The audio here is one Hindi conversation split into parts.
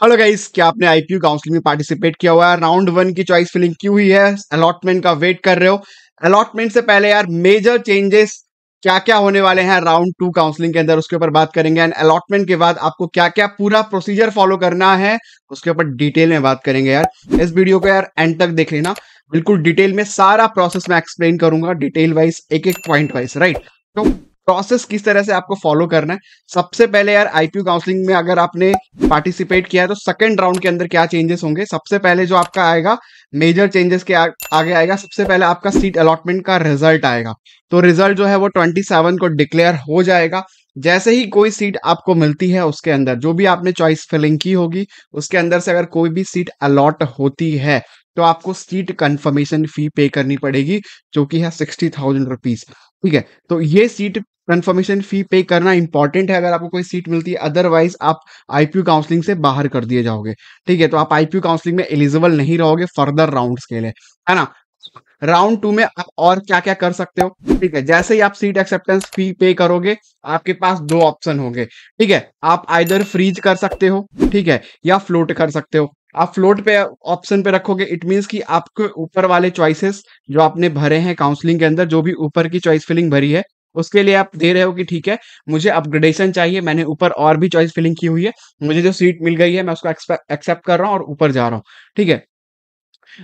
हेलो गाइस क्या आपने आईपीयू काउंसलिंग में पार्टिसिपेट किया हुआ है? राउंड वन की चॉइस फिलिंग की हुई है? अलॉटमेंट का वेट कर रहे हो? अलॉटमेंट से पहले यार मेजर चेंजेस क्या क्या होने वाले हैं राउंड टू काउंसलिंग के अंदर? उसके ऊपर बात करेंगे एंड अलॉटमेंट के बाद आपको क्या क्या पूरा प्रोसीजर फॉलो करना है, उसके ऊपर डिटेल में बात करेंगे यार। इस वीडियो को यार एंड तक देख लेना। बिल्कुल डिटेल में सारा प्रोसेस मैं एक्सप्लेन करूँगा डिटेल वाइज एक एक पॉइंट वाइज राइट तो प्रोसेस किस तरह से आपको फॉलो करना है? सबसे पहले यार आईपीयू काउंसलिंग में अगर आपने पार्टिसिपेट किया है तो सेकंड राउंड के अंदर क्या चेंजेस होंगे? सबसे पहले जो आपका आएगा मेजर चेंजेस के आ, आगे आएगा सबसे पहले आपका सीट अलॉटमेंट का रिज़ल्ट आएगा। तो रिज़ल्ट जो है वो ट्वेंटी सेवन को डिक्लेयर हो जाएगा। जैसे ही कोई सीट आपको मिलती है उसके अंदर जो भी आपने चॉइस फिलिंग की होगी उसके अंदर से अगर कोई भी सीट अलॉट होती है तो आपको सीट कंफर्मेशन फ़ी पे करनी पड़ेगी जो कि है सिक्सटी थाउज़ेंड रुपीज़ ठीक है? तो ये सीट कंफर्मेशन फ़ी पे करना इंपॉर्टेंट है अगर आपको कोई सीट मिलती है अदरवाइज़ आप आईपीयू काउंसलिंग से बाहर कर दिए जाओगे। ठीक है? तो आप आईपीयू काउंसलिंग में एलिजिबल नहीं रहोगे फर्दर राउंड्स के लिए, है ना? राउंड टू में आप और क्या क्या कर सकते हो? ठीक है? जैसे ही आप सीट एक्सेप्टेंस फ़ी पे करोगे, आपके पास दो ऑप्शन होंगे। ठीक है? आप आइदर फ्रीज कर सकते हो, ठीक है? या फ्लोट कर सकते हो। आप फ्लोट पे ऑप्शन पे रखोगे इट मीन्स कि आपके ऊपर वाले चॉइसेस जो आपने भरे हैं काउंसलिंग के अंदर, जो भी ऊपर की चॉइस फिलिंग भरी है, उसके लिए आप दे रहे हो कि ठीक है, मुझे अपग्रेडेशन चाहिए, मैंने ऊपर और भी चॉइस फिलिंग की हुई है, मुझे जो सीट मिल गई है, मैं उसको एक्सेप्ट कर रहा हूँ और ऊपर जा रहा हूँ। ठीक है?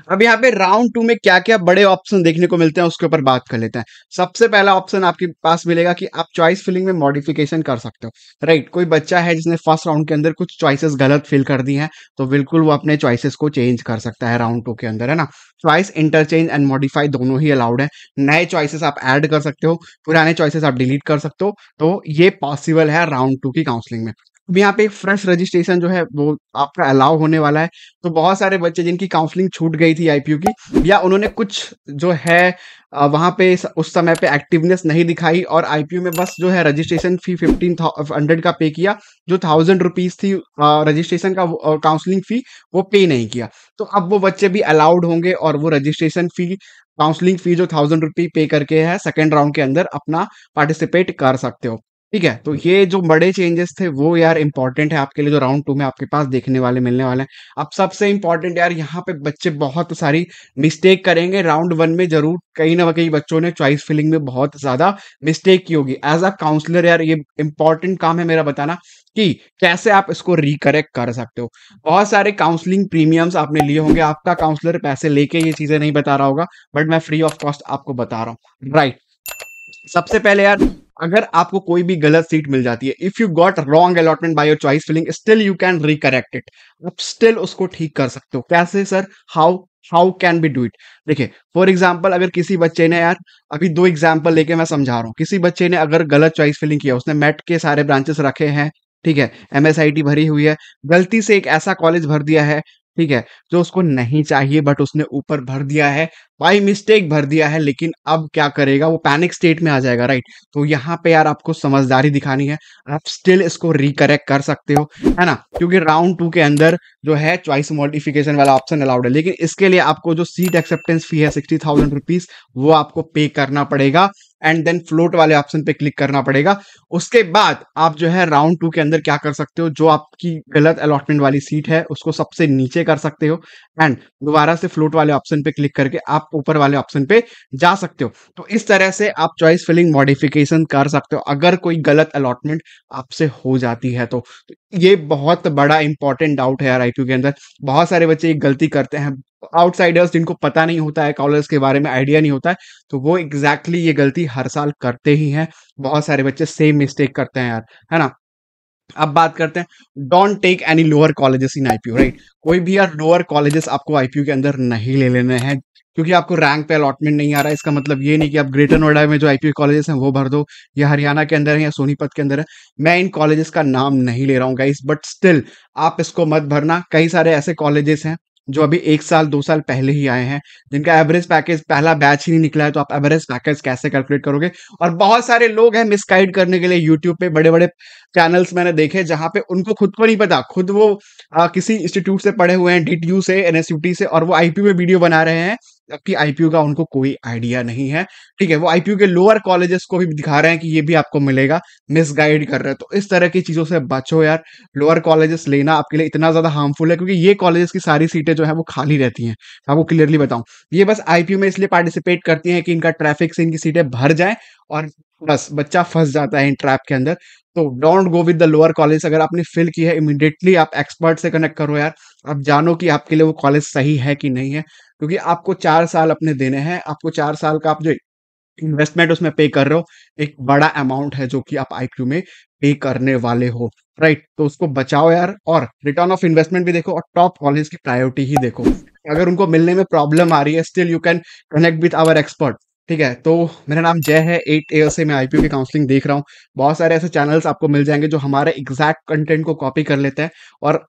अब यहाँ पे राउंड टू में क्या क्या बड़े ऑप्शन देखने को मिलते हैं, उसके ऊपर बात कर लेते हैं। सबसे पहला ऑप्शन आपके पास मिलेगा कि आप चॉइस फिलिंग में मॉडिफिकेशन कर सकते हो। राइट कोई बच्चा है जिसने फ़र्स्ट राउंड के अंदर कुछ चॉइसेस गलत फिल कर दी हैं तो बिल्कुल वो अपने चॉइसेस को चेंज कर सकता है राउंड टू के अंदर, है ना? चॉइस इंटरचेंज एंड मॉडिफाई दोनों ही अलाउड है। नए चॉइसेस आप ऐड कर सकते हो, पुराने चॉइसेस आप डिलीट कर सकते हो तो ये पॉसिबल है राउंड टू की काउंसलिंग में। अब यहाँ पे एक फ्रेश रजिस्ट्रेशन जो है, वो आपका अलाउ होने वाला है। तो बहुत सारे बच्चे जिनकी काउंसलिंग छूट गई थी आईपीयू की, या उन्होंने कुछ जो है वहाँ पे उस समय पे एक्टिवनेस नहीं दिखाई और आईपीयू में बस जो है रजिस्ट्रेशन फ़ी फिफ्टीन हंड्रेड का पे किया, जो थाउज़ेंड रुपीज़ थी रजिस्ट्रेशन का काउंसलिंग फ़ी वो पे नहीं किया। तो अब वो बच्चे भी अलाउड होंगे और वो रजिस्ट्रेशन फ़ी काउंसलिंग फ़ी जो थाउज़ेंड रुपी पे करके है सेकेंड राउंड के अंदर अपना पार्टिसिपेट कर सकते हो। ठीक है तो ये जो बड़े चेंजेस थे, वो यार इंपॉर्टेंट है आपके लिए जो राउंड टू में आपके पास देखने वाले, मिलने वाले हैं। अब सबसे इंपॉर्टेंट यार, यहाँ पे बच्चे बहुत सारी मिस्टेक करेंगे। राउंड वन में ज़रूर कहीं ना कहीं बच्चों ने चॉइस फिलिंग में बहुत ज़्यादा मिस्टेक की होगी। एज अ काउंसलर यार, ये इंपॉर्टेंट काम है मेरा बताना कि कैसे आप इसको रिकरेक्ट कर सकते हो। बहुत सारे काउंसलिंग प्रीमियम्स आपने लिए होंगे। आपका काउंसलर पैसे लेके ये चीज़ें नहीं बता रहा होगा बट मैं फ्री ऑफ़ कॉस्ट आपको बता रहा हूँ। राइट सबसे पहले यार अगर आपको कोई भी गलत सीट मिल जाती है if you got wrong allotment by your choice filling still you can recorrect it आप स्टिल उसको ठीक कर सकते हो। कैसे sir? How how can be do it देखिए फॉर एग्ज़ाम्पल अगर किसी बच्चे ने यार, अभी दो एग्ज़ाम्पल लेके मैं समझा रहा हूँ। किसी बच्चे ने अगर गलत चॉइस फिलिंग किया, उसने मेट के सारे ब्रांचेस रखे हैं, ठीक है एमएसआईटी भरी हुई है, गलती से एक ऐसा कॉलेज भर दिया है ठीक है, जो उसको नहीं चाहिए बट उसने ऊपर भर दिया है बाई मिस्टेक भर दिया है, लेकिन अब क्या करेगा, वो पैनिक स्टेट में आ जाएगा राइट तो यहाँ पे यार आपको समझदारी दिखानी है, आप स्टिल इसको रिकरेक्ट कर सकते हो, है ना? क्योंकि राउंड टू के अंदर जो है चॉइस मॉडिफिकेशन वाला ऑप्शन अलाउड है, लेकिन इसके लिए आपको जो सीट एक्सेप्टेंस फ़ी है सिक्सटी थाउज़ेंड रुपीज़ वो आपको पे करना पड़ेगा। एंड देन फ्लोट वाले ऑप्शन पे क्लिक करना पड़ेगा। उसके बाद आप जो है राउंड टू के अंदर क्या कर सकते हो? जो आपकी गलत अलॉटमेंट वाली सीट है, उसको सबसे नीचे कर सकते हो। एंड दोबारा से फ्लोट वाले ऑप्शन पे क्लिक करके आप ऊपर वाले ऑप्शन पे जा सकते हो। तो इस तरह से आप चॉइस फिलिंग मॉडिफिकेशन कर सकते हो, अगर कोई गलत अलॉटमेंट आपसे हो जाती है तो। ये बहुत बड़ा इंपॉर्टेंट डाउट है यार आई के अंदर। बहुत सारे बच्चे एक गलती करते हैं आउटसाइडर्स जिनको पता नहीं होता है कॉलेज के बारे में आइडिया नहीं होता है तो वो एग्जैक्टली exactly ये गलती हर साल करते ही हैं। बहुत सारे बच्चे सेम मिस्टेक करते हैं यार, है ना? अब बात करते हैं don't take any lower colleges in IPU right कोई भी यार लोअर कॉलेजेस आपको आईपीयू के अंदर नहीं ले लेने हैं, क्योंकि आपको रैंक पे अलॉटमेंट नहीं आ रहा है। इसका मतलब ये नहीं कि आप ग्रेटर नोएडा में जो आईपीयू कॉलेजेस हैं, वो भर दो, या हरियाणा के अंदर है या सोनीपत के अंदर है। मैं इन कॉलेजेस का नाम नहीं ले रहा हूँ गाइस बट स्टिल आप इसको मत भरना। कई सारे ऐसे कॉलेजेस हैं जो अभी एक साल दो साल पहले ही आए हैं जिनका एवरेज पैकेज पहला बैच ही नहीं निकला है तो आप एवरेज पैकेज कैसे कैलकुलेट करोगे? और बहुत सारे लोग हैं मिसगाइड करने के लिए यूट्यूब पे बड़े बड़े चैनल्स मैंने देखे जहाँ पे उनको खुद को नहीं पता। खुद वो आ, किसी इंस्टीट्यूट से पढ़े हुए हैं डी से एनएसयूटी से और वो आईपी में वीडियो बना रहे हैं। जबकि आईपीयू का उनको कोई आइडिया नहीं है। ठीक है, वो आईपीयू के लोअर कॉलेजेस को भी दिखा रहे हैं कि ये भी आपको मिलेगा मिसगाइड कर रहे हैं। तो इस तरह की चीज़ों से बचो यार। लोअर कॉलेजेस लेना आपके लिए इतना ज़्यादा हार्मफुल है क्योंकि ये कॉलेजेस की सारी सीटें जो है वो खाली रहती हैं। आपको क्लियरली बताऊँ। ये बस आईपीयू में इसलिए पार्टिसिपेट करती है कि इनका ट्रैफ़िक से इनकी सीटें भर जाए और बस, बच्चा फंस जाता है इन ट्रैप के अंदर। तो don't go with the lower college अगर आपने फिल की है इमिडिएटली आप एक्सपर्ट से कनेक्ट करो यार। आप जानो कि आपके लिए वो कॉलेज सही है कि नहीं है। क्योंकि आपको चार साल अपने देने हैं। आपको चार साल का आप जो इन्वेस्टमेंट उसमें पे कर रहे हो, एक बड़ा अमाउंट है जो कि आप आईक्यू में पे करने वाले हो। राइट तो उसको बचाओ यार। और रिटर्न ऑफ़ इन्वेस्टमेंट भी देखो और टॉप कॉलेज की प्रायोरिटी ही देखो। अगर उनको मिलने में प्रॉब्लम आ रही है still you can connect with our expert ठीक है तो मेरा नाम जय है एट ईयर से मैं आईपीओ की काउंसलिंग देख रहा हूँ। बहुत सारे ऐसे चैनल्स आपको मिल जाएँगे जो हमारे एग्जैक्ट कंटेंट को कॉपी कर लेते हैं और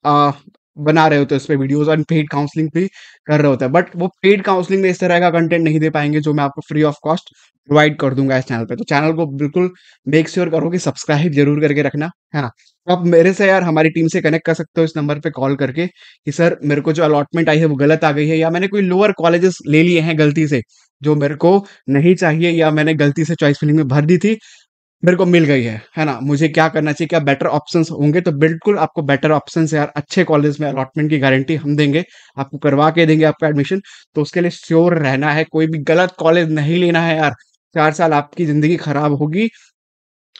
बना रहे होते हैं उस पर वीडियोज़ और पेड काउंसलिंग भी कर रहे होते हैं। बट वो पेड काउंसलिंग में इस तरह का कंटेंट नहीं दे पाएँगे जो मैं आपको फ्री ऑफ़ कॉस्ट प्रोवाइड कर दूँगा इस चैनल पे। तो चैनल को बिल्कुल मेक श्योर करो कि सब्सक्राइब ज़रूर करके रखना, है ना? तो आप मेरे से यार, हमारी टीम से कनेक्ट कर सकते हो इस नंबर पे कॉल करके कि सर मेरे को जो अलॉटमेंट आई है वो गलत आ गई है या मैंने कोई लोअर कॉलेजेस ले लिए हैं गलती से जो मेरे को नहीं चाहिए या मैंने गलती से चॉइस फिलिंग में भर दी थी। मेरे को मिल गई है है ना? मुझे क्या करना चाहिए? क्या बेटर ऑप्शन होंगे? तो बिल्कुल आपको बेटर ऑप्शन यार, अच्छे कॉलेज में अलॉटमेंट की गारंटी हम देंगे, आपको करवा के देंगे आपका एडमिशन तो उसके लिए श्योर रहना है, कोई भी गलत कॉलेज नहीं लेना है यार। चार साल आपकी ज़िंदगी खराब होगी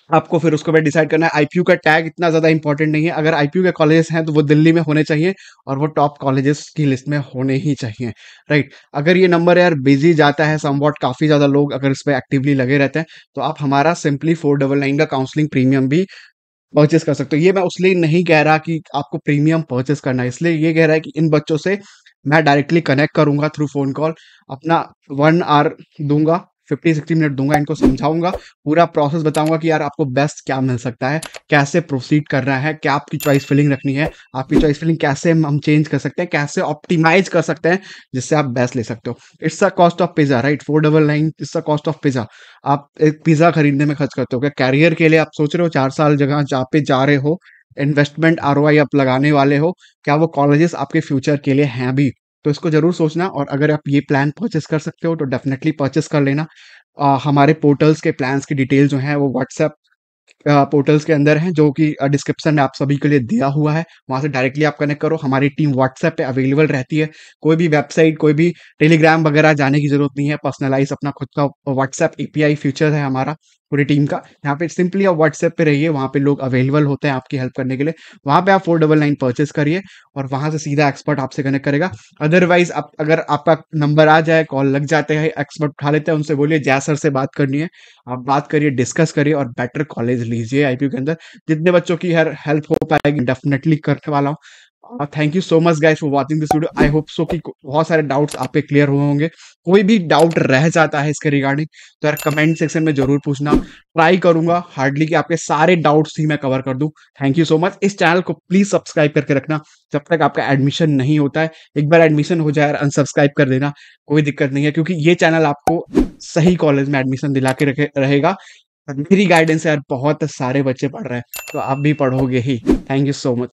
आपको फिर उसको डिसाइड करना है। आईपीयू का टैग इतना ज़्यादा इंपॉर्टेंट नहीं है। अगर आईपीयू के कॉलेजेस हैं तो वो दिल्ली में होने चाहिए और वो टॉप कॉलेजेस की लिस्ट में होने ही चाहिए। राइट अगर ये नंबर यार बिज़ी जाता है समवॉट काफ़ी ज़्यादा लोग अगर इस पर एक्टिवली लगे रहते हैं तो आप हमारा सिंपली फोर डबल नाइन का काउंसलिंग प्रीमियम भी परचेस कर सकते हो। ये मैं उसलिए नहीं कह रहा कि आपको प्रीमियम परचेस करना है। इसलिए ये कह रहा है कि इन बच्चों से मैं डायरेक्टली कनेक्ट करूँगा थ्रू फ़ोन कॉल अपना वन आवर दूँगा। फिफ्टी सिक्सटी मिनट दूँगा, इनको समझाऊँगा, पूरा प्रोसेस बताऊँगा कि यार आपको बेस्ट क्या मिल सकता है, कैसे प्रोसीड करना है, क्या आपकी चॉइस फिलिंग रखनी है, आपकी चॉइस फिलिंग कैसे हम चेंज कर सकते हैं, कैसे ऑप्टिमाइज कर सकते हैं, जिससे आप बेस्ट ले सकते हो। It's a cost of pizza right four double nine it's a cost of pizza आप एक पिज्जा खरीदने में खर्च करते हो क्या? कैरियर के लिए आप सोच रहे हो चार साल जगह जहाँ पे जा रहे हो इन्वेस्टमेंट आरओआई आप लगाने वाले हो, क्या वो कॉलेजेस आपके फ्यूचर के लिए हैं भी? तो इसको ज़रूर सोचना और अगर आप ये प्लान परचेस कर सकते हो तो डेफिनेटली परचेस कर लेना। आ, हमारे पोर्टल्स के प्लान्स की डिटेल जो है वो व्हाट्सएप पोर्टल्स के अंदर हैं जो कि डिस्क्रिप्शन में आप सभी के लिए दिया हुआ है। वहाँ से डायरेक्टली आप कनेक्ट करो। हमारी टीम व्हाट्सएप पे अवेलेबल रहती है। कोई भी वेबसाइट कोई भी टेलीग्राम वगैरह जाने की ज़रूरत नहीं है। पर्सनलाइज अपना खुद का व्हाट्सएप एपीआई फीचर है हमारा। पूरी टीम का। यहाँ पे सिंपली आप व्हाट्सएप पे रहिए, वहाँ पे लोग अवेलेबल होते हैं आपकी हेल्प करने के लिए। वहाँ पे आप फोर डबल नाइन परचेस करिए और वहाँ से सीधा एक्सपर्ट आपसे कनेक्ट करेगा। अदरवाइज़ आप, अगर आपका नंबर आ जाए कॉल लग जाते हैं एक्सपर्ट उठा लेते हैं, उनसे बोलिए, जय सर से बात करनी है। आप बात करिए डिस्कस करिए और बेटर कॉलेज लीजिए आईपीयू के अंदर। जितने बच्चों की हर हेल्प हो पाएगी डेफिनेटली करने वाला हूँ। Thank you so much guys for watching this video I hope so कि बहुत सारे डाउट्स आपके क्लियर हुए होंगे। कोई भी डाउट रह जाता है इसके रिगार्डिंग तो यार कमेंट सेक्शन में ज़रूर पूछना। ट्राई करूँगा। हार्डली कि आपके सारे डाउट्स ही मैं कवर कर दूँ। थैंक यू सो मच इस चैनल को प्लीज़ सब्सक्राइब करके रखना। जब तक आपका एडमिशन नहीं होता है, एक बार एडमिशन हो जाए अनसब्सक्राइब कर देना। कोई दिक्कत नहीं है, क्योंकि ये चैनल आपको सही कॉलेज में एडमिशन दिला के रखे, रहेगा। मेरी गाइडेंस यार बहुत सारे बच्चे पढ़ रहे हैं तो आप भी पढ़ोगे ही। Thank you so much